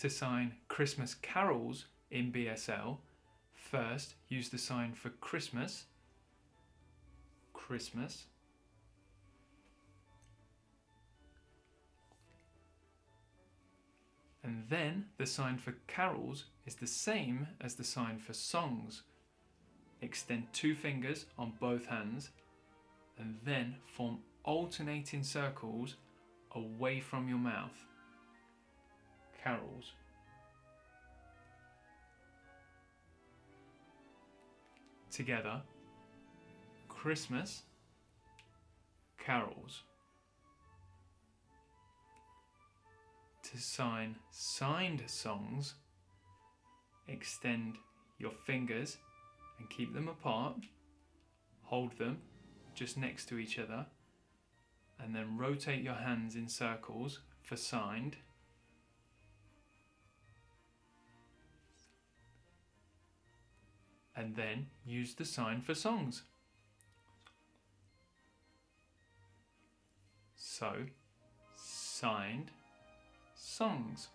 To sign Christmas carols in BSL, first use the sign for Christmas, Christmas, and then the sign for carols is the same as the sign for songs. Extend two fingers on both hands and then form alternating circles away from your mouth. Carols. Together, Christmas, carols. To sign signed songs, extend your fingers and keep them apart, hold them just next to each other, and then rotate your hands in circles for signed. And then use the sign for songs. So, signed songs.